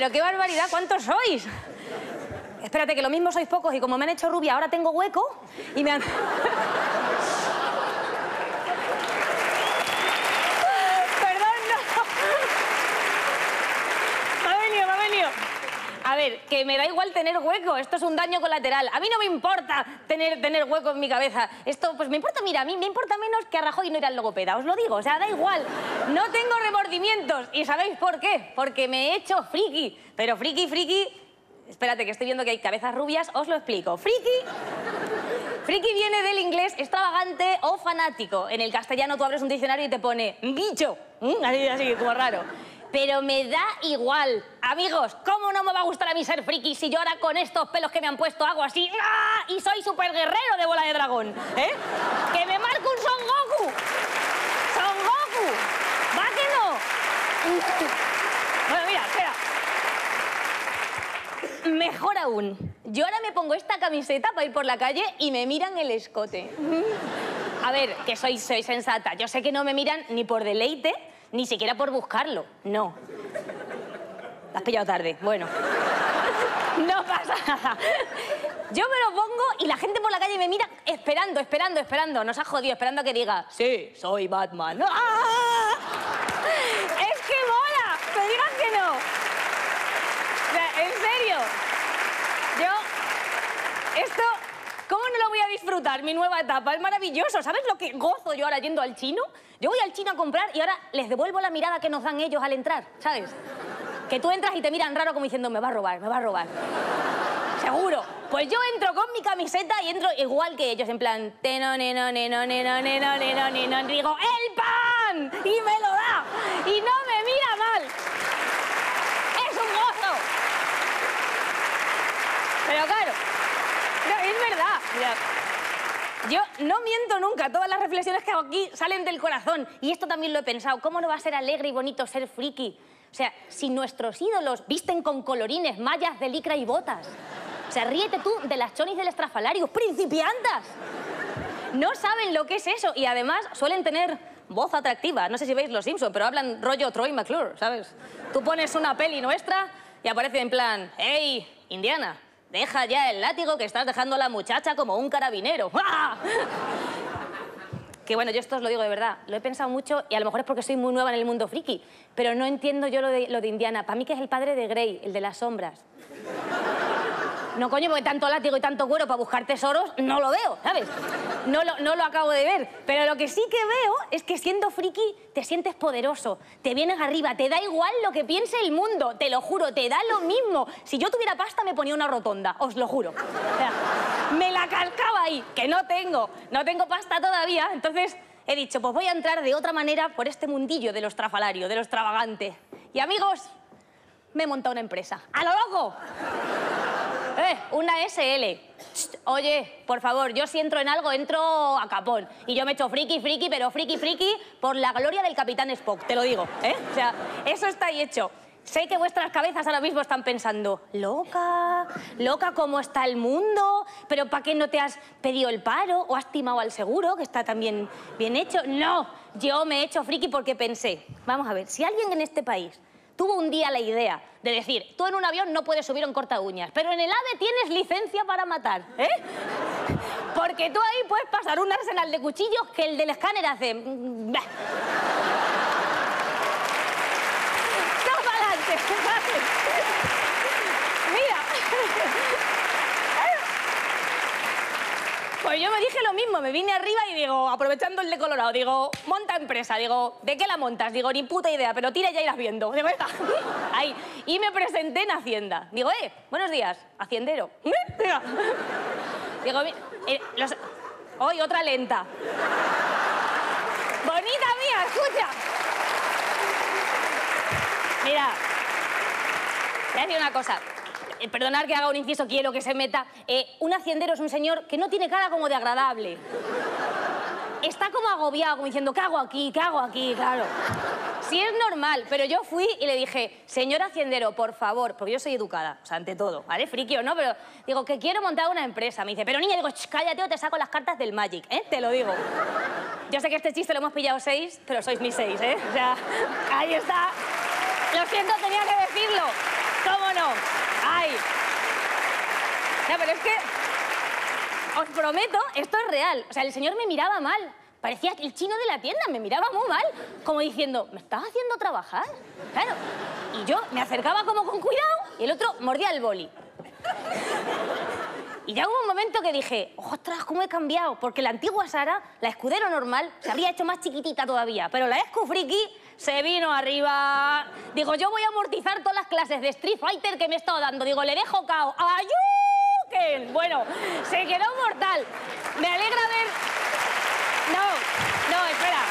pero qué barbaridad, ¿cuántos sois? Espérate, que lo mismo sois pocos y como me han hecho rubia, ahora tengo hueco y me han... A ver, que me da igual tener hueco, esto es un daño colateral. A mí no me importa tener, tener hueco en mi cabeza. Esto, pues me importa, mira, a mí me importa menos que a Rajoy no ir al logopeda, os lo digo, o sea, da igual. No tengo remordimientos. ¿Y sabéis por qué? Porque me he hecho friki. Pero friki, friki... Espérate, que estoy viendo que hay cabezas rubias, os lo explico. Friki... Friki viene del inglés extravagante o fanático. En el castellano tú abres un diccionario y te pone bicho. ¿Mm? Así, así, como raro pero me da igual. Amigos, ¿cómo no me va a gustar a mí ser friki si yo ahora con estos pelos que me han puesto hago así ¡ah! y soy super guerrero de bola de dragón? ¿Eh? ¡Que me marque un Son Goku! ¡Son Goku! ¿Va que no? Bueno, mira, espera. Mejor aún, yo ahora me pongo esta camiseta para ir por la calle y me miran el escote. A ver, que soy, soy sensata. Yo sé que no me miran ni por deleite, ni siquiera por buscarlo, no. Has pillado tarde, bueno. No pasa nada. Yo me lo pongo y la gente por la calle me mira esperando, esperando, esperando. Nos ha jodido, esperando a que diga, sí, soy Batman. ¡Ah! ¡Es que mola! ¡Me digan que no! O sea, en serio. Yo... Esto... ¿Cómo no lo voy a disfrutar, mi nueva etapa? Es maravilloso. ¿Sabes lo que gozo yo ahora yendo al chino? Yo voy al chino a comprar y ahora les devuelvo la mirada que nos dan ellos al entrar, ¿sabes? Que tú entras y te miran raro como diciendo, me va a robar, me va a robar. Seguro. Pues yo entro con mi camiseta y entro igual que ellos, en plan, teno, neno, neno, neno, neno, neno, neno, digo, ¡el pan! Y me lo da. Y no me mira mal. Es un gozo. Pero claro, es verdad. Yo no miento nunca, todas las reflexiones que hago aquí salen del corazón. Y esto también lo he pensado, ¿cómo no va a ser alegre y bonito ser friki? O sea, si nuestros ídolos visten con colorines, mallas de licra y botas. O sea, ríete tú de las chonis del estrafalario, principiantas. No saben lo que es eso y además suelen tener voz atractiva. No sé si veis Los Simpsons, pero hablan rollo Troy McClure, ¿sabes? Tú pones una peli nuestra y aparece en plan, hey, Indiana, Deja ya el látigo que estás dejando a la muchacha como un carabinero. ¡Ah! que bueno, yo esto os lo digo de verdad, lo he pensado mucho y a lo mejor es porque soy muy nueva en el mundo friki, pero no entiendo yo lo de, lo de Indiana. Para mí que es el padre de Grey, el de las sombras. No, coño, porque tanto látigo y tanto cuero para buscar tesoros no lo veo, ¿sabes? No lo, no lo acabo de ver. Pero lo que sí que veo es que siendo friki te sientes poderoso, te vienes arriba, te da igual lo que piense el mundo, te lo juro, te da lo mismo. Si yo tuviera pasta me ponía una rotonda, os lo juro. me la calcaba ahí, que no tengo, no tengo pasta todavía, entonces he dicho, pues voy a entrar de otra manera por este mundillo de los trafalarios, de los extravagante. Y amigos, me he montado una empresa. ¡A lo loco! Eh, una SL. oye, por favor, yo si entro en algo, entro a capón. Y yo me echo friki, friki, pero friki, friki, por la gloria del Capitán Spock, te lo digo, ¿eh? O eso está hecho. Sé que vuestras cabezas ahora mismo están pensando, loca, loca, ¿cómo está el mundo? ¿Pero para qué no te has pedido el paro o has timado al seguro, que está también bien hecho? No, yo me he hecho friki porque pensé, vamos a ver, si alguien en este país tuvo un día la idea de decir, tú en un avión no puedes subir en corta uñas, pero en el AVE tienes licencia para matar, ¿eh? Porque tú ahí puedes pasar un arsenal de cuchillos que el del escáner hace... Mm, Pues yo me dije lo mismo, me vine arriba y digo, aprovechando el de Colorado, digo, monta empresa, digo, ¿de qué la montas? Digo, ni puta idea, pero tira y ya irás viendo. Digo, venga, ahí. Y me presenté en Hacienda. Digo, eh, buenos días, haciendero. Digo, eh, Hoy otra lenta. Bonita mía, escucha. Mira, voy a una cosa. Eh, perdonar que haga un inciso, quiero que se meta. Eh, un haciendero es un señor que no tiene cara como de agradable. Está como agobiado, como diciendo, ¿qué hago aquí? ¿Qué hago aquí? Claro. Sí es normal, pero yo fui y le dije, señor haciendero, por favor, porque yo soy educada, o sea, ante todo, ¿vale? Friki no, pero digo, que quiero montar una empresa. Me dice, pero niña, digo, cállate o te saco las cartas del Magic, ¿eh? Te lo digo. Yo sé que este chiste lo hemos pillado seis, pero sois mis seis, ¿eh? O sea, ahí está. Lo siento, tenía que decirlo. Bueno, ay. Ya, pero es que os prometo, esto es real. O sea, el señor me miraba mal. Parecía el chino de la tienda, me miraba muy mal. Como diciendo, ¿me estás haciendo trabajar? Claro. Y yo me acercaba como con cuidado y el otro mordía el boli. Y ya hubo un momento que dije, ostras, cómo he cambiado. Porque la antigua Sara, la escudero normal, se habría hecho más chiquitita todavía. Pero la escu friki se vino arriba. Digo, yo voy a amortizar todas las clases de Street Fighter que me he estado dando. Digo, le dejo cao. ¡Ayuken! Bueno, se quedó mortal. Me alegra ver... No, no, espera.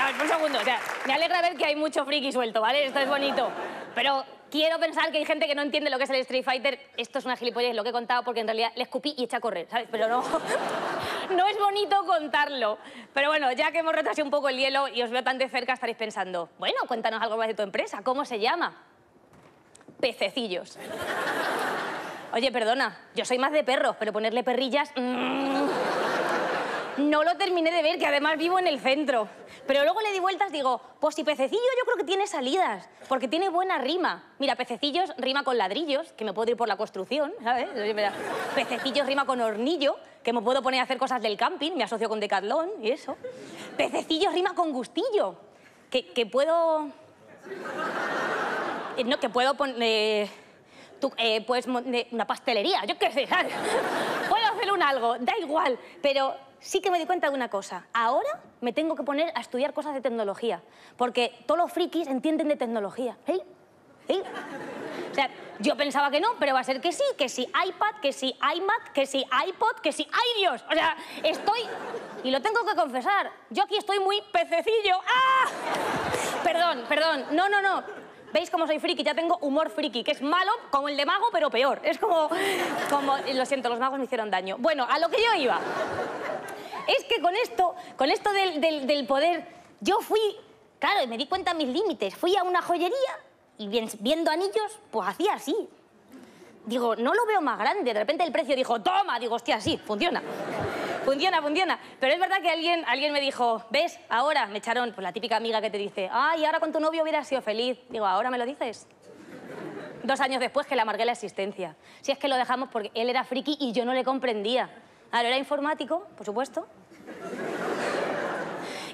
A ver, un segundo. O sea, me alegra ver que hay mucho friki suelto, ¿vale? Esto es bonito. Pero quiero pensar que hay gente que no entiende lo que es el Street Fighter. Esto es una gilipollez lo que he contado porque en realidad le escupí y eché a correr, ¿sabes? Pero no, no es bonito contarlo. Pero bueno, ya que hemos retrasado un poco el hielo y os veo tan de cerca, estaréis pensando, bueno, cuéntanos algo más de tu empresa. ¿Cómo se llama? Pececillos. Oye, perdona, yo soy más de perros, pero ponerle perrillas... mmm, no lo terminé de ver, que además vivo en el centro. Pero luego le di vueltas, digo, pues si pececillo yo creo que tiene salidas, porque tiene buena rima. Mira, pececillos rima con ladrillos, que me puedo ir por la construcción, ¿sabes? Pececillos rima con hornillo, que me puedo poner a hacer cosas del camping, me asocio con Decathlon y eso. Pececillos rima con gustillo, que, que puedo... Eh, no, que puedo poner... Eh, eh, pues una pastelería, yo qué sé, ¿sabes? Puedo hacer un algo, da igual, pero sí que me di cuenta de una cosa. Ahora me tengo que poner a estudiar cosas de tecnología, porque todos los frikis entienden de tecnología. ¿Eh? ¿Eh? O sea, yo pensaba que no, pero va a ser que sí, que sí iPad, que sí iMac, que sí iPod, que sí... ¡Ay, Dios! O sea, estoy... Y lo tengo que confesar, yo aquí estoy muy pececillo. ¡Ah! Perdón, perdón. No, no, no. ¿Veis cómo soy friki? Ya tengo humor friki, que es malo como el de mago, pero peor. Es como... como... Lo siento, los magos me hicieron daño. Bueno, a lo que yo iba. Es que con esto, con esto del, del, del poder, yo fui... Claro, y me di cuenta de mis límites. Fui a una joyería y viendo anillos, pues hacía así. Digo, no lo veo más grande. De repente el precio dijo, toma. Digo, hostia, sí, funciona. Funciona, funciona. Pero es verdad que alguien, alguien me dijo, ¿ves? Ahora me echaron, pues la típica amiga que te dice, ay, ahora con tu novio hubieras sido feliz. Digo, ¿ahora me lo dices? Dos años después que le amargué la existencia. Si es que lo dejamos porque él era friki y yo no le comprendía. Ahora era informático, por supuesto.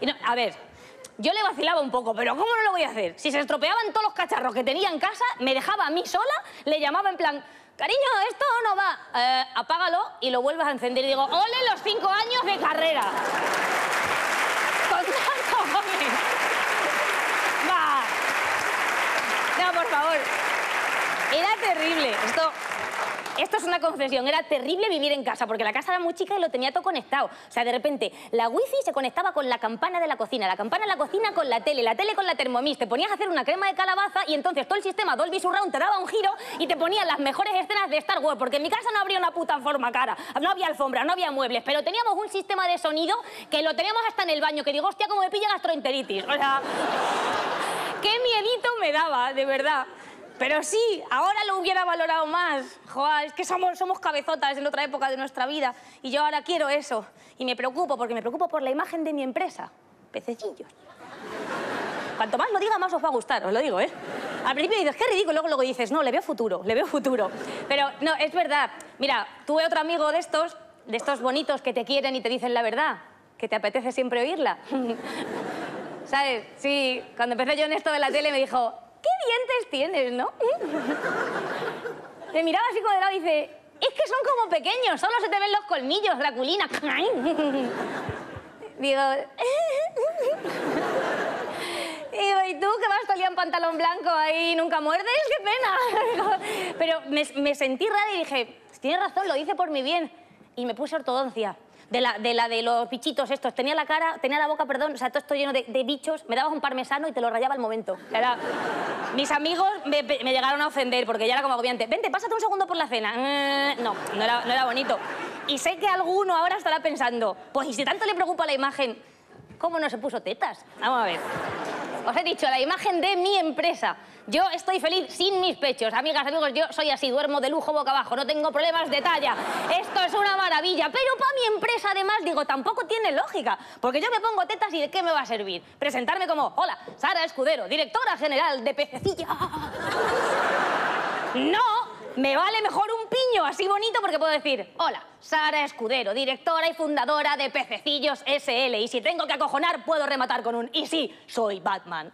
Y no, a ver, yo le vacilaba un poco, pero ¿cómo no lo voy a hacer? Si se estropeaban todos los cacharros que tenía en casa, me dejaba a mí sola, le llamaba en plan, cariño, esto no va, eh, apágalo y lo vuelves a encender. Y digo, ole los cinco años de carrera. Con tanto Va. No, por favor. Era terrible. Esto, esto es una confesión, era terrible vivir en casa porque la casa era muy chica y lo tenía todo conectado. O sea, de repente la wifi se conectaba con la campana de la cocina, la campana de la cocina con la tele, la tele con la Thermomix. Te ponías a hacer una crema de calabaza y entonces todo el sistema Dolby Surround te daba un giro y te ponían las mejores escenas de Star Wars porque en mi casa no habría una puta forma cara, no había alfombra, no había muebles, pero teníamos un sistema de sonido que lo teníamos hasta en el baño, que digo, hostia, como me pilla gastroenteritis. O sea, qué miedito me daba, de verdad. Pero sí, ahora lo hubiera valorado más. Joder, es que somos, somos cabezotas en otra época de nuestra vida y yo ahora quiero eso. Y me preocupo, porque me preocupo por la imagen de mi empresa. Pececillos. Cuanto más lo diga, más os va a gustar, os lo digo, ¿eh? Al principio dices, qué ridículo, luego, luego dices, no, le veo futuro, le veo futuro. Pero no, es verdad. Mira, tuve otro amigo de estos, de estos bonitos que te quieren y te dicen la verdad, que te apetece siempre oírla. ¿Sabes? Sí, cuando empecé yo en esto de la tele me dijo, ¿qué dientes tienes, no? Me miraba así como de lado y dice, es que son como pequeños, solo se te ven los colmillos, Draculina. Digo... Digo, ¿y tú que vas todo el en pantalón blanco ahí nunca muerdes? ¡Qué pena! Pero me, me sentí rara y dije, tienes razón, lo dice por mi bien. Y me puse ortodoncia de la, de los bichitos estos. Tenía la cara, tenía la boca, perdón, o sea, todo esto lleno de, bichos. Me dabas un parmesano y te lo rayaba al momento. Era... Mis amigos me, me, llegaron a ofender porque ya era como agobiante. Vente, pásate un segundo por la cena. Mm, no, no era, no era bonito. Y sé que alguno ahora estará pensando, pues, ¿y si tanto le preocupa la imagen, cómo no se puso tetas? Vamos a ver. Os he dicho, la imagen de mi empresa. Yo estoy feliz sin mis pechos. Amigas, amigos, yo soy así, duermo de lujo boca abajo, no tengo problemas de talla. Esto es una maravilla. Pero para mi empresa, además, digo, tampoco tiene lógica. Porque yo me pongo tetas y ¿de qué me va a servir? Presentarme como, hola, Sara Escudero, directora general de Pececilla. No, me vale mejor un piño así bonito porque puedo decir, hola, Sara Escudero, directora y fundadora de Pececillos SL. Y si tengo que acojonar, puedo rematar con un, y sí, soy Batman.